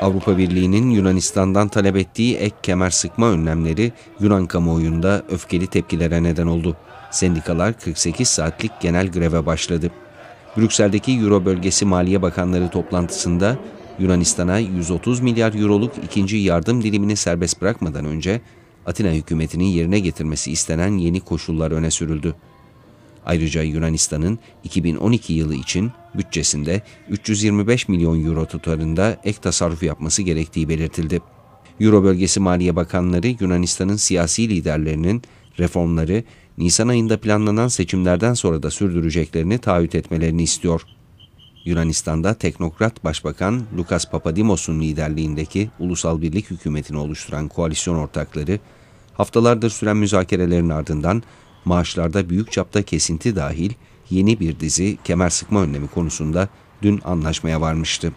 Avrupa Birliği'nin Yunanistan'dan talep ettiği ek kemer sıkma önlemleri Yunan kamuoyunda öfkeli tepkilere neden oldu. Sendikalar 48 saatlik genel greve başladı. Brüksel'deki Euro bölgesi Maliye Bakanları toplantısında Yunanistan'a 130 milyar euroluk ikinci yardım dilimini serbest bırakmadan önce Atina hükümetinin yerine getirmesi istenen yeni koşullar öne sürüldü. Ayrıca Yunanistan'ın 2012 yılı için bütçesinde 325 milyon euro tutarında ek tasarruf yapması gerektiği belirtildi. Euro bölgesi Maliye Bakanları Yunanistan'ın siyasi liderlerinin reformları Nisan ayında planlanan seçimlerden sonra da sürdüreceklerini taahhüt etmelerini istiyor. Yunanistan'da teknokrat başbakan Lukas Papadimos'un liderliğindeki ulusal birlik hükümetini oluşturan koalisyon ortakları haftalardır süren müzakerelerin ardından maaşlarda büyük çapta kesinti dahil yeni bir dizi kemer sıkma önlemi konusunda dün anlaşmaya varmıştı.